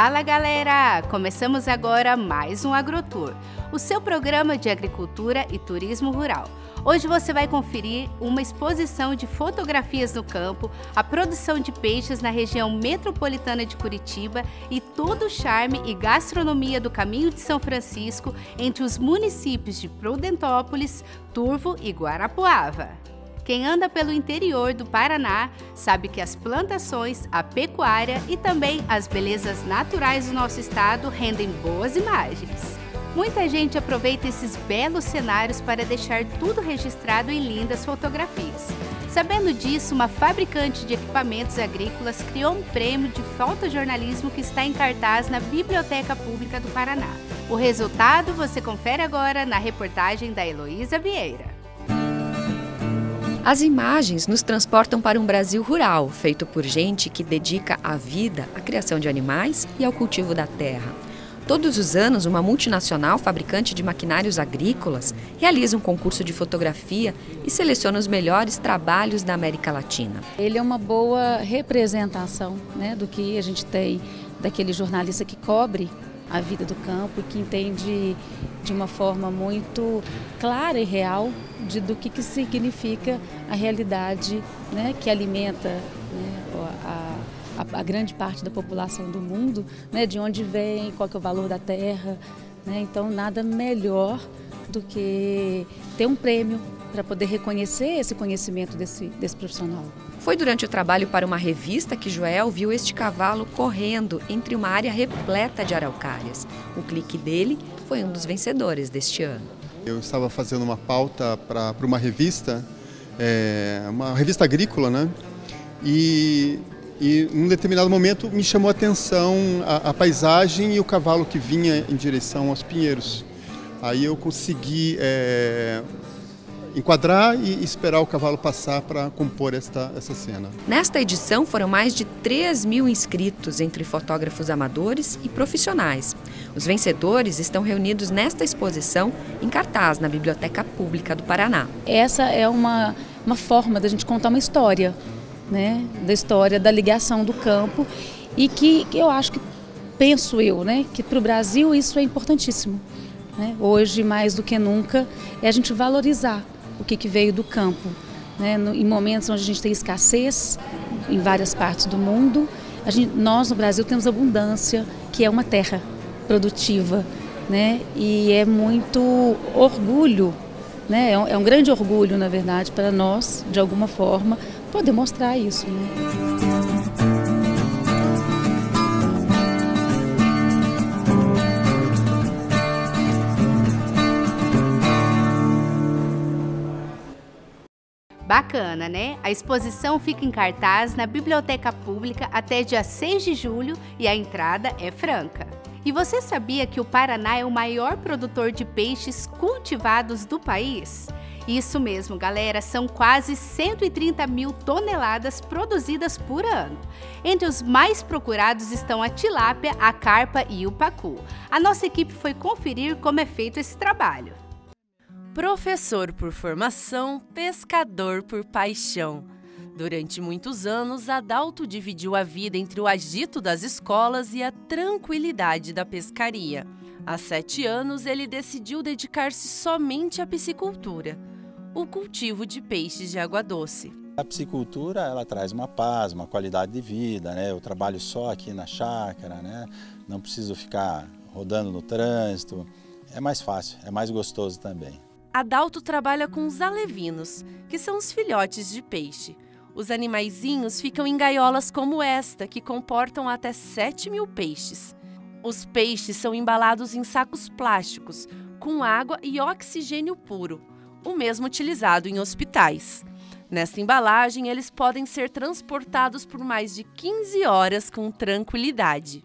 Fala galera! Começamos agora mais um AgroTour, o seu programa de agricultura e turismo rural. Hoje você vai conferir uma exposição de fotografias no campo, a produção de peixes na região metropolitana de Curitiba e todo o charme e gastronomia do Caminho de São Francisco entre os municípios de Prudentópolis, Turvo e Guarapuava. Quem anda pelo interior do Paraná sabe que as plantações, a pecuária e também as belezas naturais do nosso estado rendem boas imagens. Muita gente aproveita esses belos cenários para deixar tudo registrado em lindas fotografias. Sabendo disso, uma fabricante de equipamentos agrícolas criou um prêmio de fotojornalismo que está em cartaz na Biblioteca Pública do Paraná. O resultado você confere agora na reportagem da Heloísa Vieira. As imagens nos transportam para um Brasil rural, feito por gente que dedica a vida à criação de animais e ao cultivo da terra. Todos os anos, uma multinacional fabricante de maquinários agrícolas realiza um concurso de fotografia e seleciona os melhores trabalhos da América Latina. Ele é uma boa representação né, do que a gente tem daquele jornalista que cobre a vida do campo e que entende de uma forma muito clara e real de, do que, que significa a realidade né, que alimenta né, a, a, a, grande parte da população do mundo, né, de onde vem, qual é o valor da terra. Né, então, nada melhor do que ter um prêmio para poder reconhecer esse conhecimento desse, desse profissional. Foi durante o trabalho para uma revista que Joel viu este cavalo correndo entre uma área repleta de araucárias. O clique dele foi um dos vencedores deste ano. Eu estava fazendo uma pauta para uma revista, é, uma revista agrícola, né? E, e em um determinado momento me chamou a atenção a, a paisagem e o cavalo que vinha em direção aos pinheiros. Aí eu consegui é, enquadrar e esperar o cavalo passar para compor esta, essa cena. Nesta edição foram mais de 3 mil inscritos entre fotógrafos amadores e profissionais. Os vencedores estão reunidos nesta exposição em cartaz na Biblioteca Pública do Paraná. Essa é uma, uma forma da gente contar uma história, né? da história da ligação do campo e que, que eu acho que, penso eu, né? que para o Brasil isso é importantíssimo. Né? Hoje, mais do que nunca, é a gente valorizar o que, que veio do campo. Né? No, em momentos onde a gente tem escassez em várias partes do mundo, gente, nós no Brasil temos abundância, que é uma terra produtiva. Né? E é muito orgulho, né? é, um, é um grande orgulho, na verdade, para nós, de alguma forma, poder mostrar isso. Né? Bacana, né? A exposição fica em cartaz na Biblioteca Pública até dia 6 de julho e a entrada é franca. E você sabia que o Paraná é o maior produtor de peixes cultivados do país? Isso mesmo, galera, são quase 130 mil toneladas produzidas por ano. Entre os mais procurados estão a tilápia, a carpa e o pacu. A nossa equipe foi conferir como é feito esse trabalho. Professor por formação, pescador por paixão. Durante muitos anos, Adalto dividiu a vida entre o agito das escolas e a tranquilidade da pescaria. Há sete anos, ele decidiu dedicar-se somente à piscicultura, o cultivo de peixes de água doce. A piscicultura ela traz uma paz, uma qualidade de vida, né? Eu trabalho só aqui na chácara, né? Não preciso ficar rodando no trânsito. É mais fácil, é mais gostoso também. Adalto trabalha com os alevinos, que são os filhotes de peixe. Os animaizinhos ficam em gaiolas como esta, que comportam até 7 mil peixes. Os peixes são embalados em sacos plásticos, com água e oxigênio puro, o mesmo utilizado em hospitais. Nesta embalagem, eles podem ser transportados por mais de 15 horas com tranquilidade.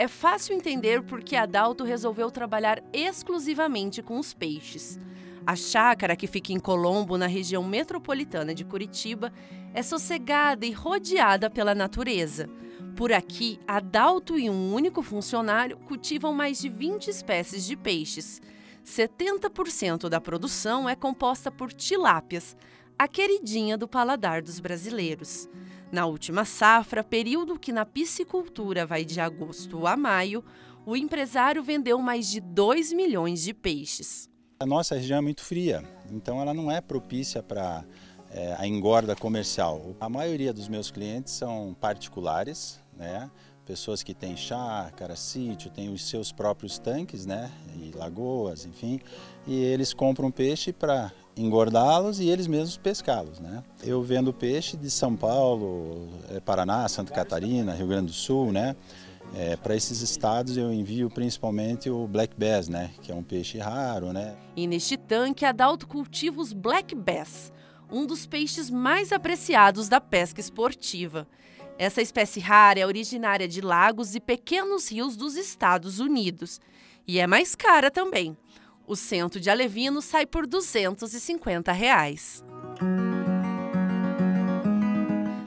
É fácil entender por que Adalto resolveu trabalhar exclusivamente com os peixes. A chácara, que fica em Colombo, na região metropolitana de Curitiba, é sossegada e rodeada pela natureza. Por aqui, Adalto e um único funcionário cultivam mais de 20 espécies de peixes. 70% da produção é composta por tilápias, a queridinha do paladar dos brasileiros. Na última safra, período que na piscicultura vai de agosto a maio, o empresário vendeu mais de 2 milhões de peixes. A nossa região é muito fria, então ela não é propícia para é, a engorda comercial. A maioria dos meus clientes são particulares, né? pessoas que têm chácara, sítio, têm os seus próprios tanques, né, e lagoas, enfim, e eles compram peixe para engordá-los e eles mesmos pescá-los, né. Eu vendo peixe de São Paulo, é, Paraná, Santa Catarina, Rio Grande do Sul, né, é, para esses estados eu envio principalmente o Black Bass, né, que é um peixe raro, né. E neste tanque, a Dalto cultiva os Black Bass, um dos peixes mais apreciados da pesca esportiva. Essa espécie rara é originária de lagos e pequenos rios dos Estados Unidos. E é mais cara também. O cento de alevino sai por 250 reais.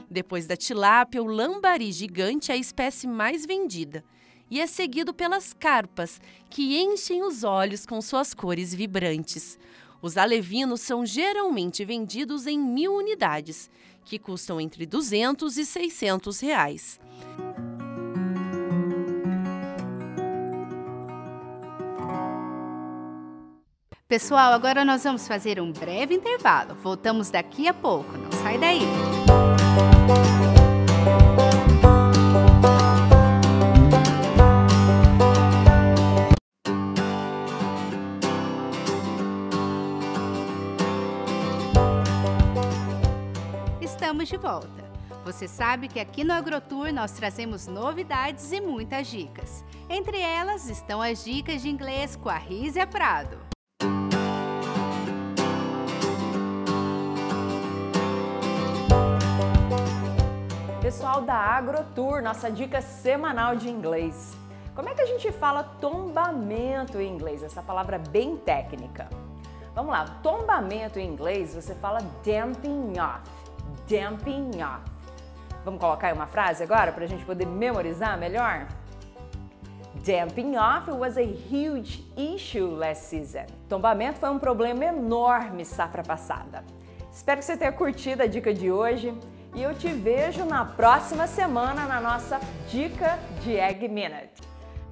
Depois da tilápia, o lambari gigante é a espécie mais vendida. E é seguido pelas carpas, que enchem os olhos com suas cores vibrantes. Os alevinos são geralmente vendidos em mil unidades que custam entre 200 e 600 reais. Pessoal, agora nós vamos fazer um breve intervalo. Voltamos daqui a pouco, não sai daí. estamos de volta. Você sabe que aqui no AgroTour nós trazemos novidades e muitas dicas. Entre elas estão as dicas de inglês com a Rízia Prado. Pessoal da AgroTour, nossa dica semanal de inglês. Como é que a gente fala tombamento em inglês? Essa palavra bem técnica. Vamos lá, tombamento em inglês você fala damping off damping off. Vamos colocar aí uma frase agora para a gente poder memorizar melhor? Damping off was a huge issue last season. Tombamento foi um problema enorme safra passada. Espero que você tenha curtido a dica de hoje e eu te vejo na próxima semana na nossa Dica de Egg Minute.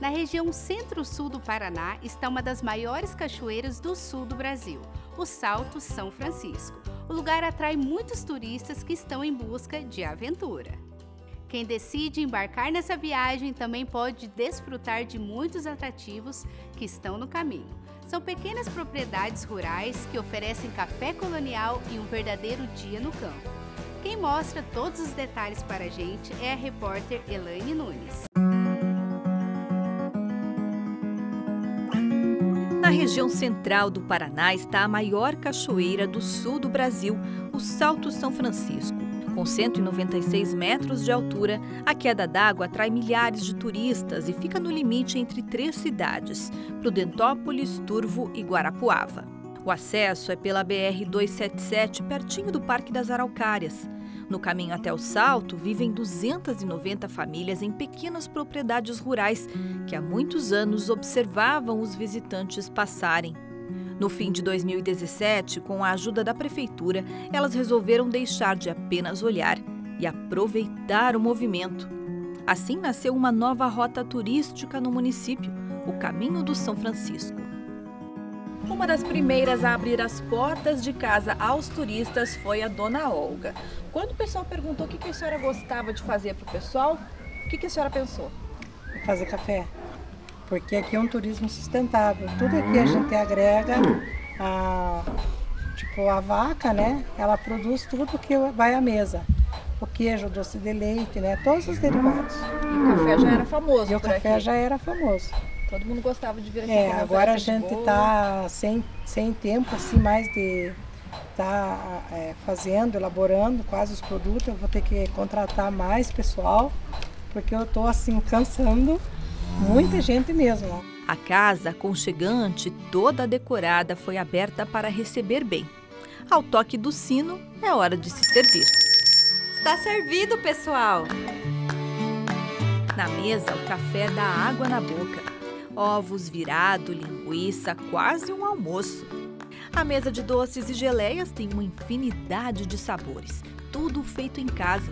Na região centro-sul do Paraná está uma das maiores cachoeiras do sul do Brasil, o Salto São Francisco. O lugar atrai muitos turistas que estão em busca de aventura. Quem decide embarcar nessa viagem também pode desfrutar de muitos atrativos que estão no caminho. São pequenas propriedades rurais que oferecem café colonial e um verdadeiro dia no campo. Quem mostra todos os detalhes para a gente é a repórter Elaine Nunes. região central do Paraná está a maior cachoeira do sul do Brasil, o Salto São Francisco. Com 196 metros de altura, a queda d'água atrai milhares de turistas e fica no limite entre três cidades, Prudentópolis, Turvo e Guarapuava. O acesso é pela BR-277, pertinho do Parque das Araucárias. No caminho até o Salto, vivem 290 famílias em pequenas propriedades rurais que há muitos anos observavam os visitantes passarem. No fim de 2017, com a ajuda da prefeitura, elas resolveram deixar de apenas olhar e aproveitar o movimento. Assim nasceu uma nova rota turística no município, o Caminho do São Francisco. Uma das primeiras a abrir as portas de casa aos turistas foi a dona Olga. Quando o pessoal perguntou o que a senhora gostava de fazer para o pessoal, o que a senhora pensou? Fazer café. Porque aqui é um turismo sustentável. Tudo aqui a gente agrega a, tipo a vaca, né? Ela produz tudo que vai à mesa. O queijo, o doce de leite, né? Todos os derivados. E o café já era famoso. E o café aqui. já era famoso. Todo mundo gostava de vir aqui. É, agora a gente está sem, sem tempo assim mais de estar tá, é, fazendo, elaborando quase os produtos. Eu vou ter que contratar mais pessoal, porque eu estou assim cansando muita gente mesmo. A casa aconchegante, toda decorada, foi aberta para receber bem. Ao toque do sino, é hora de se servir. Está servido, pessoal! Na mesa, o café dá água na boca ovos virado, linguiça, quase um almoço. A mesa de doces e geleias tem uma infinidade de sabores, tudo feito em casa.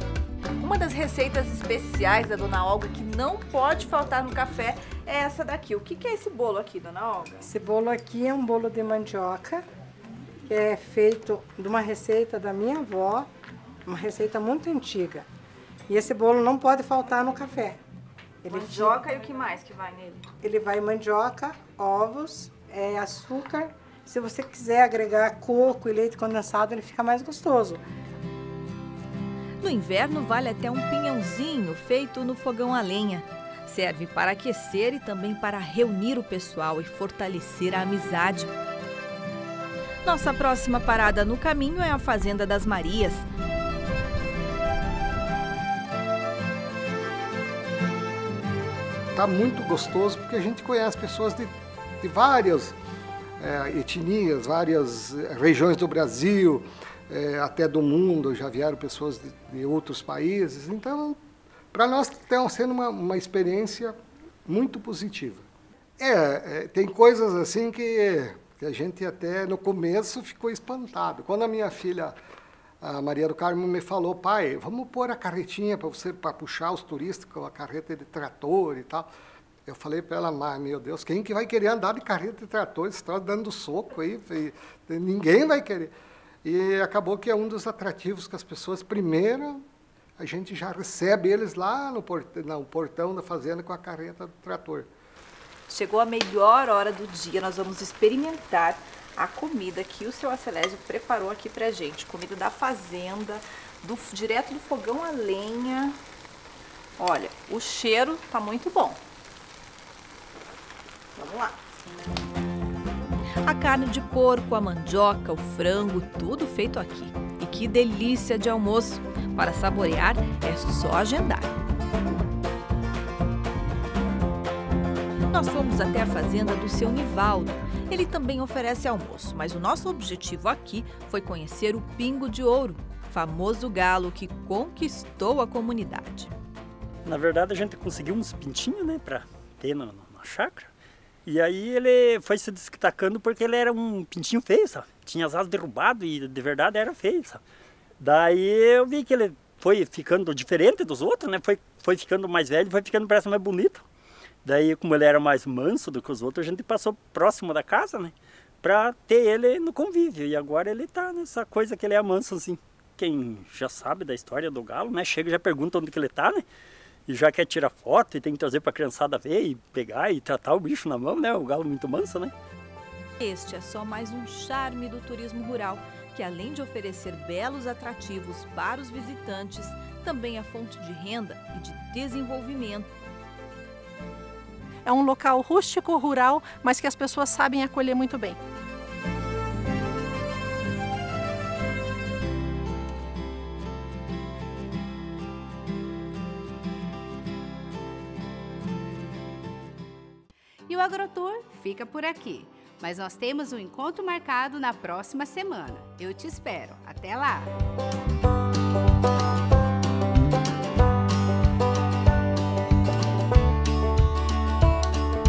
Uma das receitas especiais da Dona Olga que não pode faltar no café é essa daqui. O que é esse bolo aqui, Dona Olga? Esse bolo aqui é um bolo de mandioca, que é feito de uma receita da minha avó, uma receita muito antiga. E esse bolo não pode faltar no café. Ele mandioca fica... e o que mais que vai nele? Ele vai mandioca, ovos, é, açúcar. Se você quiser agregar coco e leite condensado, ele fica mais gostoso. No inverno, vale até um pinhãozinho feito no fogão a lenha. Serve para aquecer e também para reunir o pessoal e fortalecer a amizade. Nossa próxima parada no caminho é a Fazenda das Marias. Tá muito gostoso porque a gente conhece pessoas de, de várias é, etnias, várias eh, regiões do Brasil, é, até do mundo, já vieram pessoas de, de outros países. Então, para nós está sendo uma, uma experiência muito positiva. É, é, tem coisas assim que, que a gente até no começo ficou espantado. Quando a minha filha, a Maria do Carmo, me falou, pai, vamos pôr a carretinha para você para puxar os turistas com a carreta de trator e tal. Eu falei para ela, mas meu Deus, quem que vai querer andar de carreta de trator? Está dando soco aí, ninguém vai querer. E acabou que é um dos atrativos que as pessoas, primeiro, a gente já recebe eles lá no portão, no portão da fazenda com a carreta do trator. Chegou a melhor hora do dia, nós vamos experimentar a comida que o seu Acelésio preparou aqui pra gente. Comida da fazenda, do, direto do fogão a lenha. Olha, o cheiro tá muito bom. Vamos lá. A carne de porco, a mandioca, o frango, tudo feito aqui. E que delícia de almoço! Para saborear é só agendar. Nós fomos até a fazenda do seu Nivaldo. Ele também oferece almoço, mas o nosso objetivo aqui foi conhecer o Pingo de Ouro, famoso galo que conquistou a comunidade. Na verdade, a gente conseguiu uns pintinhos, né, para ter na, na chácara. E aí ele foi se destacando porque ele era um pintinho feio, sabe? Tinha as asas derrubadas e de verdade era feio, sabe? Daí eu vi que ele foi ficando diferente dos outros, né? Foi, foi ficando mais velho, foi ficando parece mais bonito. Daí, como ele era mais manso do que os outros, a gente passou próximo da casa, né? Pra ter ele no convívio. E agora ele tá nessa coisa que ele é manso, assim. Quem já sabe da história do galo, né? Chega e já pergunta onde que ele tá, né? e já quer tirar foto e tem que trazer para a criançada ver e pegar e tratar o bicho na mão, né? O galo muito manso, né? Este é só mais um charme do turismo rural, que além de oferecer belos atrativos para os visitantes, também é fonte de renda e de desenvolvimento. É um local rústico, rural, mas que as pessoas sabem acolher muito bem. E o AgroTour fica por aqui. Mas nós temos um encontro marcado na próxima semana. Eu te espero. Até lá!